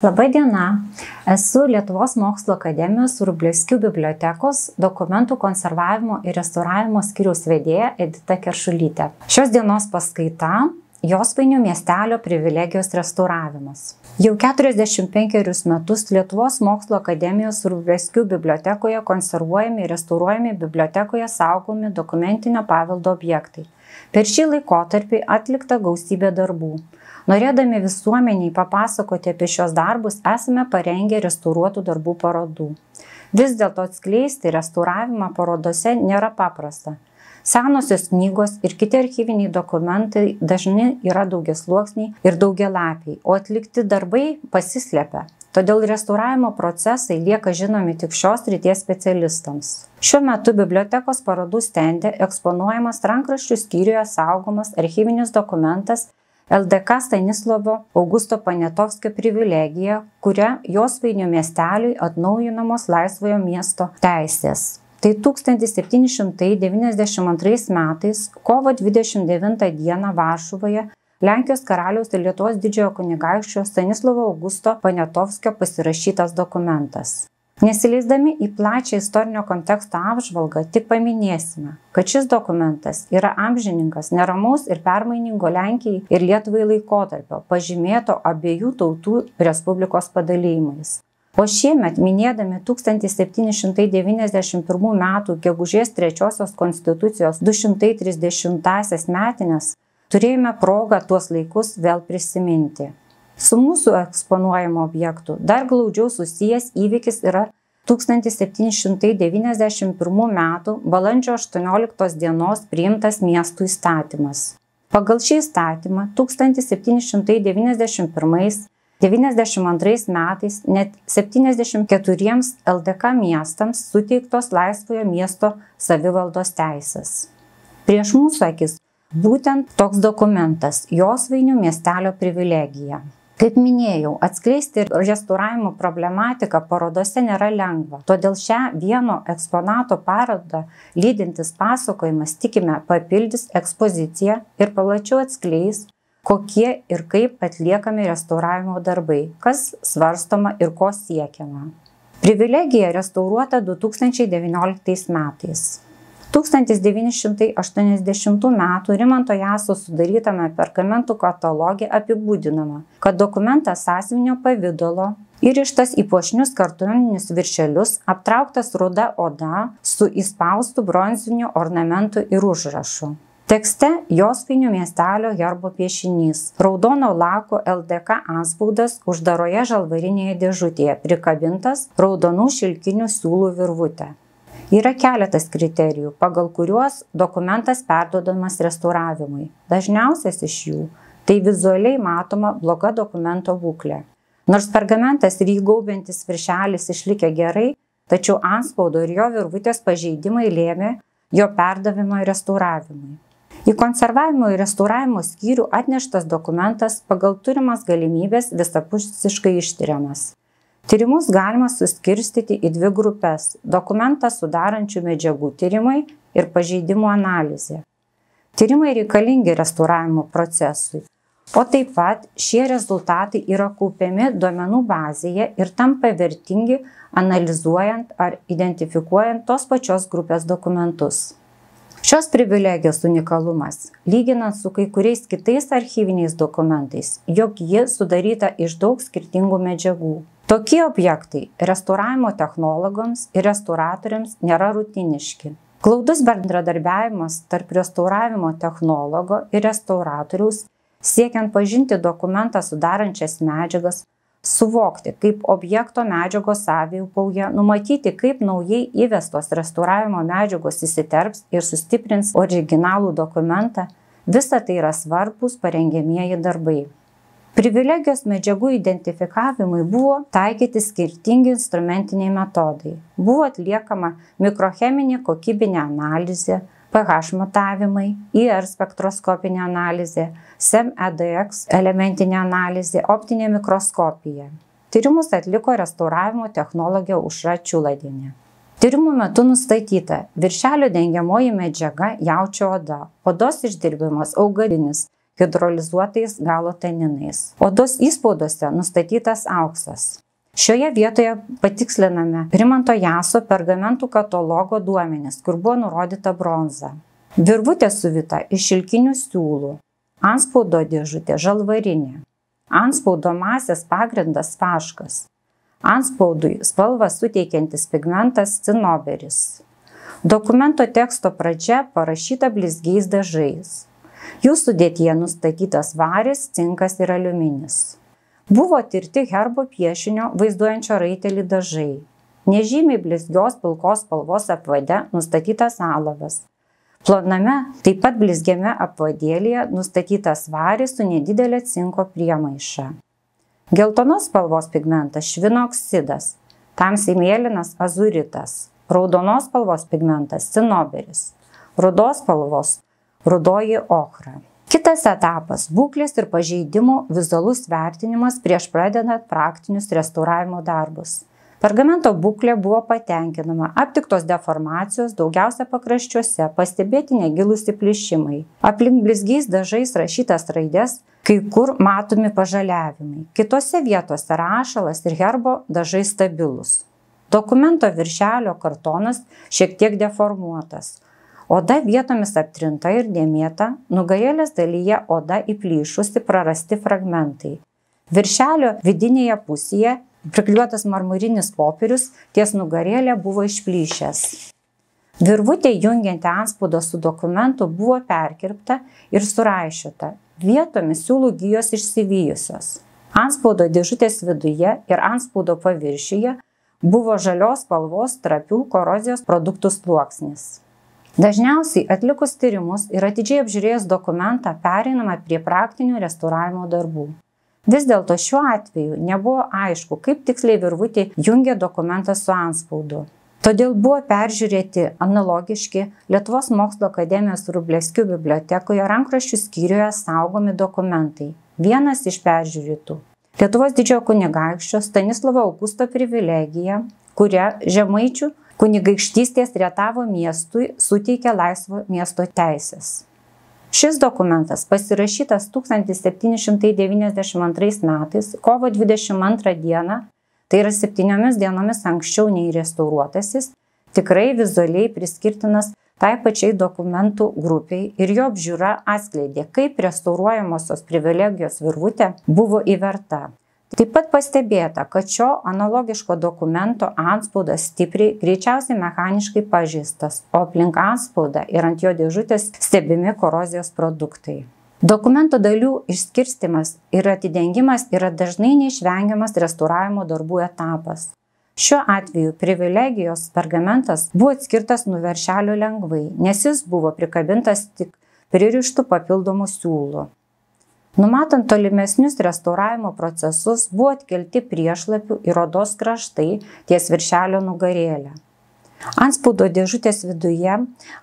Labadiena, esu Lietuvos mokslo akademijos Rublevskių bibliotekos dokumentų konservavimo ir restauravimo skiriaus vedėja Edita Keršulytė. Šios dienos paskaita - Josvainių miestelio privilegijos restauravimas. Jau 45 metus Lietuvos mokslo akademijos Rublevskių bibliotekoje konservuojami ir restauruojami bibliotekoje saugomi dokumentinio paveldo objektai. Per šį laikotarpį atlikta gausybė darbų. Norėdami visuomeniai papasakoti apie šios darbus, esame parengę restauruotų darbų parodų. Vis dėlto atskleisti restauravimą parodose nėra paprasta. Senosios knygos ir kiti archyviniai dokumentai dažnai yra daugiasluoksniai ir daugialapiai, o atlikti darbai pasislepia. Todėl restauravimo procesai lieka žinomi tik šios ryties specialistams. Šiuo metu bibliotekos parodų stende eksponuojamas rankraščių skyriuje saugomas archyvinis dokumentas ldk stanislovo augusto poniatovskio privilegija kuria josvainių miesteliui atnaujinamos laisvojo miesto teisės. Tai tūkstantis septyni šimtai devyniasdešimt antrais metais kovo dvidešimt devintą dieną varšuvoje lenkijos karaliaus ir lietuvos didžiojo kunigaikščio stanislovo augusto poniatovskio pasirašytas dokumentas nesileisdami į plačią istorinio konteksto apžvalgą tik paminėsime kad šis dokumentas yra amžininkas neramaus ir permainingo lenkijai ir lietuvai laikotarpio pažymėto abiejų tautų respublikos padalijimais. O šiemet minėdami tūkstantis septyni šimtai devyniasdešimt pirmų metų gegužės trečiosios konstitucijos du šimtai trisdešimtąsias metines turėjome progą tuos laikus vėl prisiminti su mūsų eksponuojamu objektu dar glaudžiau susijęs įvykis yra tūkstantis septyni šimtai devyniasdešimt pirmų metų balandžio aštuonioliktos dienos priimtas miestų įstatymas. Pagal šį įstatymą tūkstantis septyni šimtai devyniasdešimt pirmais devyniasdešimt antrais metais net septyniasdešimt keturiems ldk miestams suteiktos laisvojo miesto savivaldos teisės. Prieš mūsų akis būtent toks dokumentas josvainių miestelio privilegija kaip minėjau atskleisti restauravimo problematiką parodose nėra lengva. Todėl šią vieno eksponato parodą lydintis pasakojimas tikime papildys ekspoziciją ir plačiau atskleis kokie ir kaip atliekami restauravimo darbai kas svarstoma ir ko siekiama. Privilegija restauruota du tūkstančiai devynioliktais metais tūkstantis devyni šimtai aštuoniasdešimtų metų rimanto jaso sudarytame pergamentų kataloge apibūdinama kad dokumentas sąsiuvinio pavidalo įrištas į puošnius kartoninius viršelius aptrauktas ruda oda su įspaustu bronziniu ornamentu ir užrašu. Tekste josvainių miestelio herbo piešinys. Raudono lako ldk antspaudas uždaroje žalvarinėje dėžutėje prikabintas raudonų šilkinių siūlų virvute yra keletas kriterijų pagal kuriuos dokumentas perduodamas restauravimui. Dažniausias iš jų tai vizualiai matoma bloga dokumento būklė. Nors pergamentas ir jį gaubiantis viršelis išlikę gerai tačiau antspaudo ir jo virvutės pažeidimai lėmė jo perdavimą restauravimui. Į konservavimo ir restauravimo skyrių atneštas dokumentas pagal turimas galimybes visapusiškai ištiriamas tyrimus galima suskirstyti į dvi grupes dokumentą sudarančių medžiagų tyrimai ir pažeidimų analizė. Tyrimai reikalingi restauravimo procesui. O taip pat šie rezultatai yra kaupiami duomenų bazėje ir tampa vertingi analizuojant ar identifikuojant tos pačios grupės dokumentus. Šios privilegijos unikalumas lyginant su kai kuriais kitais archyviniais dokumentais jog ji sudaryta iš daug skirtingų medžiagų tokie objektai restauravimo technologams ir restauratoriams nėra rutiniški. Glaudus bendradarbiavimas tarp restauravimo technologo ir restauratoriaus siekiant pažinti dokumentą sudarančias medžiagas suvokti kaip objekto medžiagos sąveikauja numatyti kaip naujai įvestos restauravimo medžiagos įsiterps ir sustiprins originalų dokumentą. Visa tai yra svarbūs parengiamieji darbai privilegijos medžiagų identifikavimui buvo taikyti skirtingi instrumentiniai metodai. Buvo atliekama mikrocheminė kokybinė analizė ph matavimai ir spektroskopinė analizė sem edx elementinė analizė optinė mikroskopija. Tyrimus atliko restauravimo technologė aušra čiuladienė. Tyrimų metu nustatyta viršelio dengiamoji medžiaga jaučio oda odos išdirbimas augalinis hidrolizuotais galo taninais. Odos įspauduose nustatytas auksas. Šioje vietoje patiksliname Rimanto Jaso pergamentų katalogo duomenis, kur buvo nurodyta bronza. Virvutė suvita iš šilkinių siūlų. Anspaudo dėžutė žalvarinė. Anspaudo masės pagrindas vaškas. Anspaudui spalvą suteikiantis pigmentas cinoberis. Dokumento teksto pradžia parašyta blizgiais dažais. Jų sudėtyje nustatytas varis, cinkas ir aliuminis. Buvo tirti herbo piešinio vaizduojančio raitelį dažai. Nežymiai blizgios pilkos spalvos apvade nustatytas alavas. Ploname, taip pat blizgiame apvadėlėje nustatytas varis su nedidelė cinko priemaiša. Geltonos spalvos pigmentas švinoksidas, tamsiai mėlynas azuritas, raudonos spalvos pigmentas cinoberis, rudos spalvos rudoji ochra. Kitas etapas - būklės ir pažeidimų vizualus vertinimas prieš pradedant praktinius restauravimo darbus. Pergamento būklė buvo patenkinama, aptiktos deformacijos, daugiausia pakraščiuose, pastebėti negilus įplyšimai. Aplink blizgiais dažais rašytas raidės, kai kur matomi pažaliavimai. Kitose vietose rašalas ir herbo dažai stabilus. Dokumento viršelio kartonas šiek tiek deformuotas. Oda vietomis aptrinta ir dėmėta, nugarėlės dalyje oda įplyšusi prarasti fragmentai. Viršelio vidinėje pusėje Prikliuotas marmurinis popierius ties nugarėlė buvo išplyšęs. Virvutė jungianti anspaudą su dokumentu buvo perkirpta ir suraišiota. Vietomis siūlų gyjos išsivyjusios. Anspaudo dėžutės viduje ir anspaudo paviršiuje buvo žalios spalvos trapių korozijos produktų sluoksnis. Dažniausiai atlikus tyrimus ir atidžiai apžiūrėjus dokumentą pereinama prie praktinių restauravimo darbų. Vis dėlto šiuo atveju nebuvo aišku, kaip tiksliai virvutė jungia dokumentą su anspaudu. Todėl buvo peržiūrėti analogiški Lietuvos mokslo akademijos Rublėskių bibliotekoje rankraščių skyriuje saugomi dokumentai. Vienas iš peržiūrėtų Lietuvos didžiojo kunigaikščio Stanislovo Augusto privilegija, kuria žemaičių kunigaikštystės rietavo miestui suteikė laisvo miesto teisės. Šis dokumentas pasirašytas 1792 metais, kovo 22 dieną, tai yra septyniomis dienomis anksčiau nei restauruotasis, tikrai vizualiai priskirtinas tai pačiai dokumentų grupiai ir jo apžiūra atskleidė, kaip restauruojamosios privilegijos virvutė buvo įverta. Taip pat pastebėta, kad šio analogiško dokumento antspaudas stipriai, greičiausiai mechaniškai pažįstas, o aplink antspaudą ir ant jo dėžutės stebimi korozijos produktai. Dokumento dalių išskirstimas ir atidengimas yra dažnai neišvengiamas restauravimo darbų etapas. Šiuo atveju privilegijos pergamentas buvo atskirtas nuo veršelio lengvai, nes jis buvo prikabintas tik pririštų papildomų siūlų. Numatant tolimesnius restauravimo procesus buvo atkelti priešlapių ir odos kraštai ties viršelio nugarėlę. Antspaudo dėžutės viduje,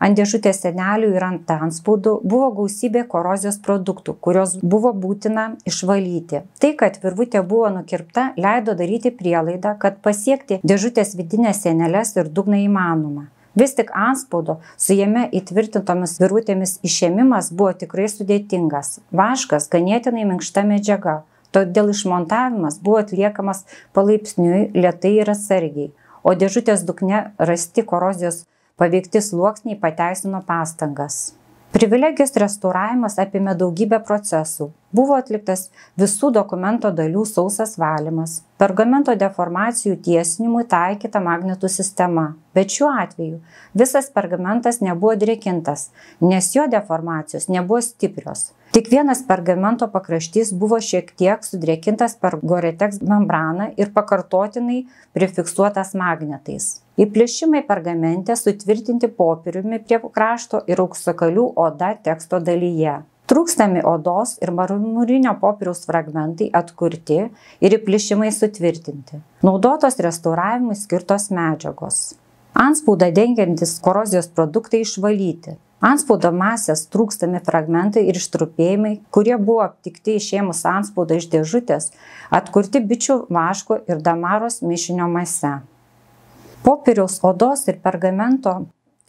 ant dėžutės senelių ir ant antspaudų buvo gausybė korozijos produktų, kuriuos buvo būtina išvalyti. Tai, kad virvutė buvo nukirpta, leido daryti prielaidą, kad pasiekti dėžutės vidinės senelės ir dugną įmanoma. Vis tik anspaudo su jame įtvirtintomis virvutėmis išėmimas buvo tikrai sudėtingas. Vaškas ganėtinai minkšta medžiaga, todėl išmontavimas buvo atliekamas palaipsniui, lietai ir atsargiai, o dėžutės dukne rasti korozijos paveikti sluoksniai pateisino pastangas. Privilegijos restauravimas apėmė daugybę procesų. Buvo atliktas visų dokumento dalių sausas valymas, pergamento deformacijų tiesinimui taikyta magnetų sistema. Bet šiuo atveju visas pergamentas nebuvo drėkintas, nes jo deformacijos nebuvo stiprios. Tik vienas pergamento pakraštys buvo šiek tiek sudrėkintas per Goretex membraną ir pakartotinai prifiksuotas magnetais. Įplėšimai pergamente sutvirtinti popieriumi prie krašto ir auksakalių oda teksto dalyje. Trūkstami odos ir marmurinio popieriaus fragmentai atkurti ir įplėšimai sutvirtinti. Naudotos restauravimui skirtos medžiagos. Anspaudą dengiantis korozijos produktai išvalyti. Anspaudo masės trūkstami fragmentai ir ištrupėjimai, kurie buvo aptikti išėmus anspaudą iš dėžutės, atkurti bičių vaško ir damaros mišinio mase. Popieriaus odos ir pergamento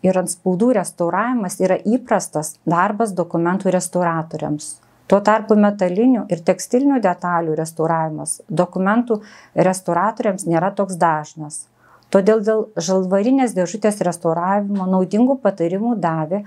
ir antspaudų restauravimas yra įprastas darbas dokumentų restauratoriams. Tuo tarpu metalinių ir tekstilinių detalių restauravimas dokumentų restauratoriams nėra toks dažnas. Todėl dėl žalvarinės dėžutės restauravimo naudingų patarimų davė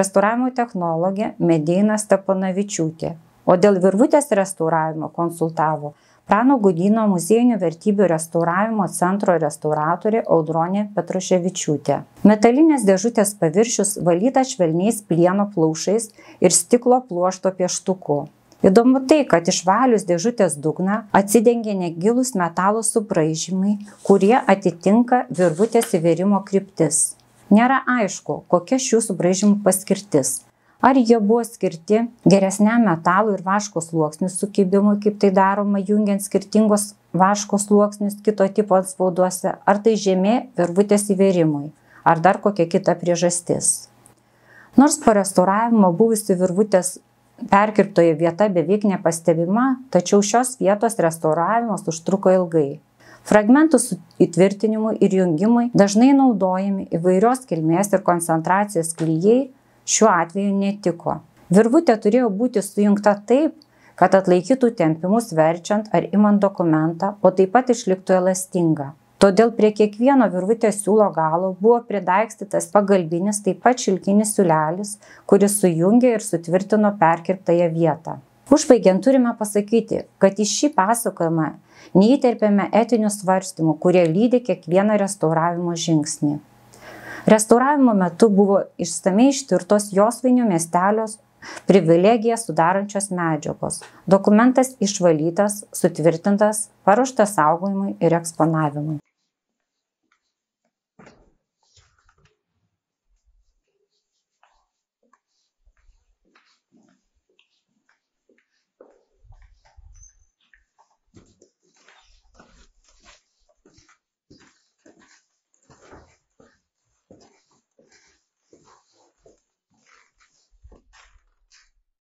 restauravimo technologė Medėina Stepanavičiūtė, o dėl virvutės restauravimo konsultavo Prano Gudino muziejinių vertybių restauravimo centro restauratorė Audronė Petroševičiūtė. Metalinės dėžutės paviršius valytas švelniais plieno plaušais ir stiklo pluošto pieštuku. Įdomu tai, kad išvalius dėžutės dugną atsidengia negilus metalo subraižymai, kurie atitinka virvutės įvėrimo kryptis. Nėra aišku, kokia šių subraižymų paskirtis ar jie buvo skirti geresniam metalų ir vaško sluoksnių sukibimui, kaip tai daroma jungiant skirtingos vaško sluoksnius kito tipo atspauduose, ar tai žemė virvutės įvėrimui, ar dar kokia kita priežastis. Nors po restauravimo buvusi virvutės perkirptoje vieta beveik nepastebima, tačiau šios vietos restauravimas užtruko ilgai. Fragmentų įtvirtinimui ir jungimui dažnai naudojami įvairios kilmės ir koncentracijos klyjei šiuo atveju netiko. Virvutė turėjo būti sujungta taip, kad atlaikytų tempimus verčiant ar imant dokumentą, o taip pat išliktų elastinga. Todėl prie kiekvieno virvutės siūlo galo buvo pridaikstytas pagalbinis taip pat šilkinis siūlelis, kuris sujungė ir sutvirtino perkirptąją vietą. Užbaigiant turime pasakyti, kad į šį pasakojimą neįterpėme etinių svarstymų, kurie lydi kiekvieną restauravimo žingsnį. Restauravimo metu buvo išsamei ištirtos Josvainių miestelios privilegiją sudarančios medžiagos. Dokumentas išvalytas, sutvirtintas, paruoštas saugojimui ir eksponavimui.